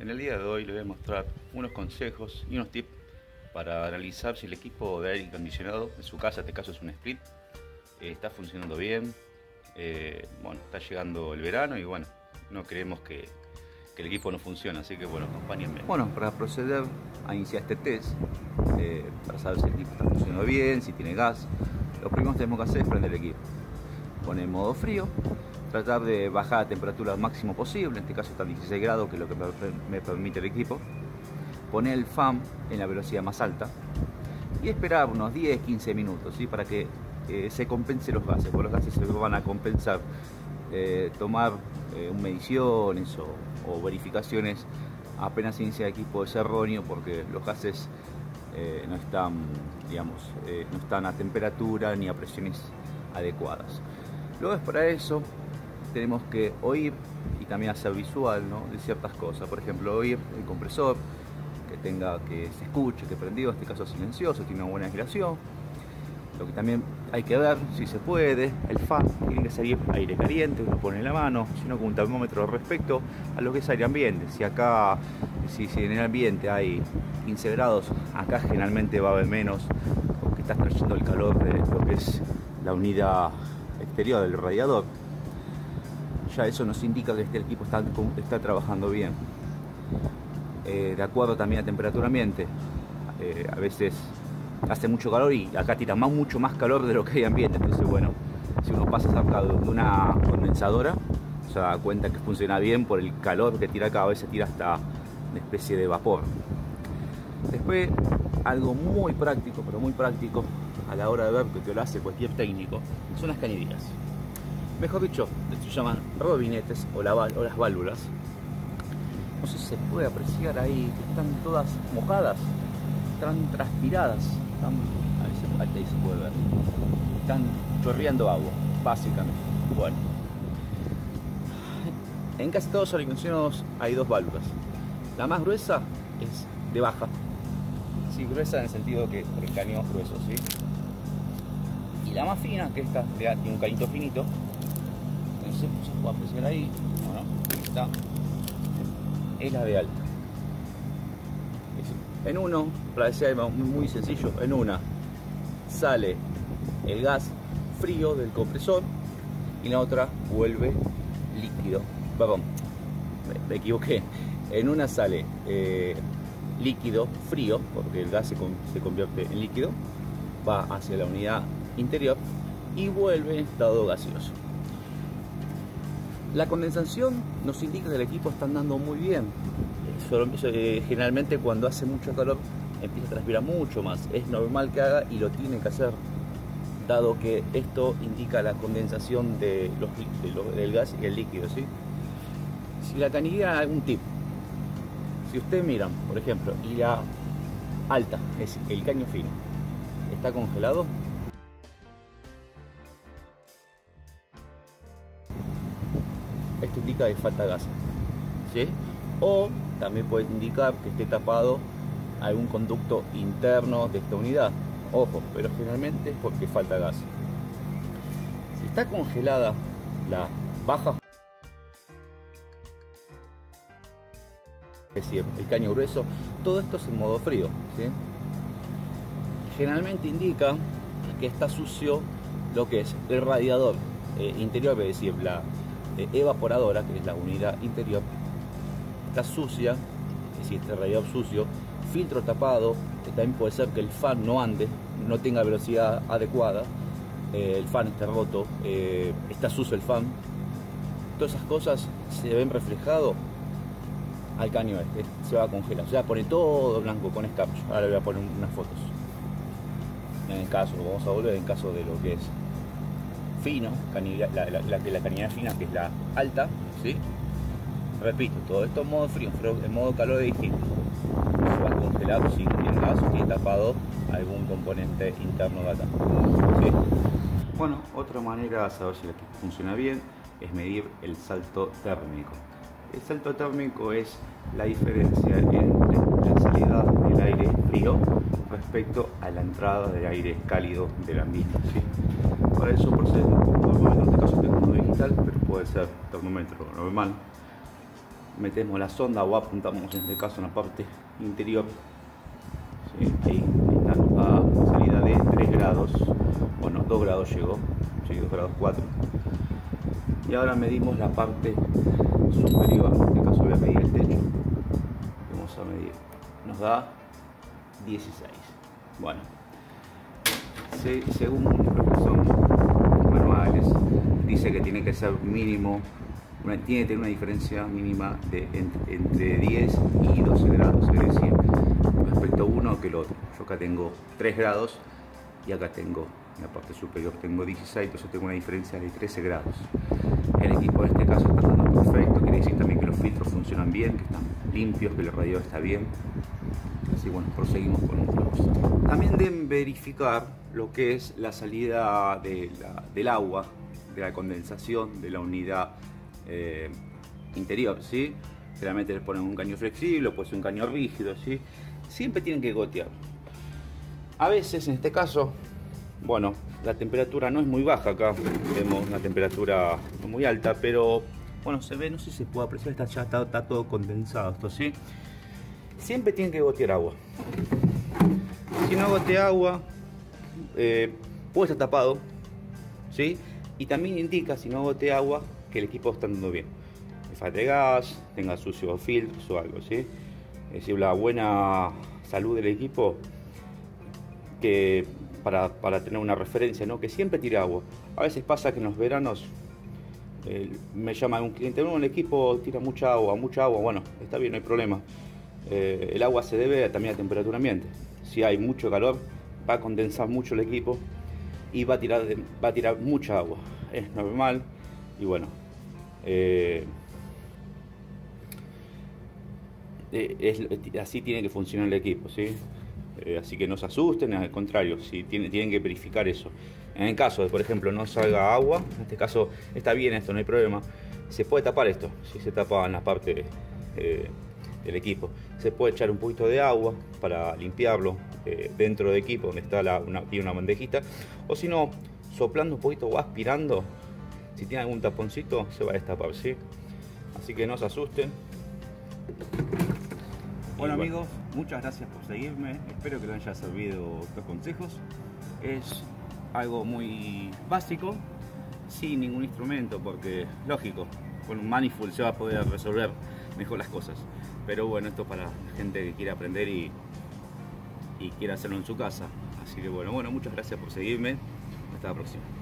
En el día de hoy les voy a mostrar unos consejos y unos tips para analizar si el equipo de aire acondicionado en su casa, en este caso es un split, eh, está funcionando bien. Eh, bueno, está llegando el verano y bueno, no creemos que, el equipo no funcione, así que bueno, acompáñenme. Bueno, para proceder a iniciar este test, eh, para saber si el equipo está funcionando bien, si tiene gas, lo primero que tenemos que hacer es prender el equipo. Poner modo frío tratar de bajar la temperatura al máximo posible, en este caso está a 16 grados, que es lo que me permite el equipo, poner el fan en la velocidad más alta y esperar unos 10-15 minutos ¿sí? para que eh, se compense los gases, porque los gases se van a compensar. Eh, tomar eh, mediciones o, verificaciones apenas inicia el equipo es erróneo porque los gases no están, digamos, no están a temperatura ni a presiones adecuadas. Luego es para eso tenemos que oír y también hacer visual de ciertas cosas. Por ejemplo, oír el compresor, que tenga que se escuche, que prendido, en este caso silencioso, tiene una buena aislación. Lo que también hay que ver si se puede, el fan tiene que salir aire caliente, uno pone la mano, sino con un termómetro respecto a lo que es aire ambiente. Si acá, si, en el ambiente hay 15 grados, acá generalmente va a haber menos, porque está trayendo el calor de lo que es la unidad exterior del radiador ya eso nos indica que este equipo está, está trabajando bien. Eh, de acuerdo también a temperatura ambiente, eh, a veces hace mucho calor y acá tira más, mucho más calor de lo que hay ambiente. Entonces, bueno, si uno pasa cerca de una condensadora, se da cuenta que funciona bien por el calor que tira acá, a veces tira hasta una especie de vapor. Después, algo muy práctico, pero muy práctico a la hora de ver que te lo hace cualquier técnico, son las canillas mejor dicho, se llaman robinetes o, las válvulas. No sé si se puede apreciar ahí que están todas mojadas, están transpiradas, están, ahí se puede ver, están chorreando agua, básicamente. Bueno, en casi todos los aire hay dos válvulas. La más gruesa es de baja, sí, gruesa en el sentido que el cañón grueso, ¿sí? Y la más fina, que esta tiene un cañito finito, se, puede apreciar ahí, bueno, está, es la de alta. En uno, para decir muy sencillo, en una sale el gas frío del compresor y la otra vuelve líquido. Perdón, me, equivoqué. En una sale eh, líquido frío, porque el gas se, se convierte en líquido, va hacia la unidad interior y vuelve en estado gaseoso. La condensación nos indica que el equipo está andando muy bien. Eh, generalmente cuando hace mucho calor empieza a transpirar mucho más. Es normal que haga y lo tiene que hacer, dado que esto indica la condensación de los, del gas y el líquido. ¿sí? Si la canilla, un tip. Si ustedes miran, por ejemplo, y la alta, es el caño fino, está congelado, esto indica que falta gas. ¿sí? O también puede indicar que esté tapado algún conducto interno de esta unidad. Ojo, pero generalmente es porque falta gas. Si está congelada la baja, es decir, el caño grueso, todo esto es en modo frío. ¿sí? Generalmente indica que está sucio lo que es el radiador eh, interior, es decir, la, evaporadora, que es la unidad interior, está sucia, es decir, este radiador sucio, filtro tapado, que también puede ser que el fan no ande, no tenga velocidad adecuada, eh, el fan está roto, eh, está sucio el fan, todas esas cosas se ven reflejado al caño este, se va a congelar, se va a poner todo blanco con escape. Ahora le voy a poner unas fotos. En el caso, vamos a volver en caso de lo que es fino, la, la, la, canilla fina que es la alta, ¿sí? Repito, todo esto en modo frío, en modo calor de distinto. Se va a congelar si tiene gas o tapado algún componente interno de acá. Bueno, otra manera de saber si equipo funciona bien es medir el salto térmico. El salto térmico es la diferencia entre la salida del aire frío respecto a la entrada del aire cálido del ambiente. Para eso procede un en este caso termómetro digital, pero puede ser termómetro normal. metemos la sonda o apuntamos en este caso en la parte interior. ahí está, a salida de 3 grados, bueno 2 grados llegó, sí, 2 grados 4. Y ahora medimos la parte superior, en este caso voy a medir el techo. Vamos a medir, nos da 16. Bueno, según son manuales, dice que tiene que ser mínimo tiene que tener una diferencia mínima de entre, 10 y 12 grados, es decir, respecto a uno que el otro. Yo acá tengo 3 grados y acá tengo, en la parte superior tengo 16, entonces tengo una diferencia de 13 grados. El equipo en este caso está andando perfecto, quiere decir también que los filtros funcionan bien, que están limpios, que el radiador está bien. Así bueno, proseguimos con un plus. También deben verificar lo que es la salida del agua, de la condensación de la unidad eh, interior, ¿sí? Generalmente les ponen un caño flexible, puede ser un caño rígido, ¿sí? Siempre tienen que gotear. A veces, en este caso, bueno, la temperatura no es muy baja acá, tenemos una temperatura muy alta, pero bueno, se ve, no sé si se puede apreciar, está, ya está, todo condensado esto, ¿sí? Siempre tienen que gotear agua. Si no gotea agua, eh, puede estar tapado, ¿sí? Y también indica, si no gotea agua, que el equipo está andando bien. Falta de gas, tenga sucios filtros o algo, ¿sí? Es decir, la buena salud del equipo que para, tener una referencia, ¿no? Que siempre tire agua. A veces pasa que en los veranos me llama un cliente, no, el equipo tira mucha agua, mucha agua, bueno, está bien, no hay problema. Eh, el agua se debe también a temperatura ambiente. Si hay mucho calor, va a condensar mucho el equipo y va a tirar, va a tirar mucha agua. Es normal y bueno, eh, eh, así tiene que funcionar el equipo, ¿sí? Eh, así que no se asusten, al contrario, si tienen, tienen que verificar eso. En el caso de, por ejemplo, no salga agua, en este caso está bien esto, no hay problema, se puede tapar esto, si se tapa en la parte del equipo. Se puede echar un poquito de agua para limpiarlo dentro del equipo, donde está la, una, tiene una bandejita, o si no, soplando un poquito o aspirando si tiene algún taponcito, se va a destapar, ¿sí? Así que no se asusten. Bueno, amigos, muchas gracias por seguirme. Espero que les haya servido estos consejos. Es algo muy básico, sin ningún instrumento, porque lógico, con un manifold se va a poder resolver mejor las cosas. Pero bueno, esto es para gente que quiere aprender y, y quiere hacerlo en su casa. Así que bueno, bueno, muchas gracias por seguirme. Hasta la próxima.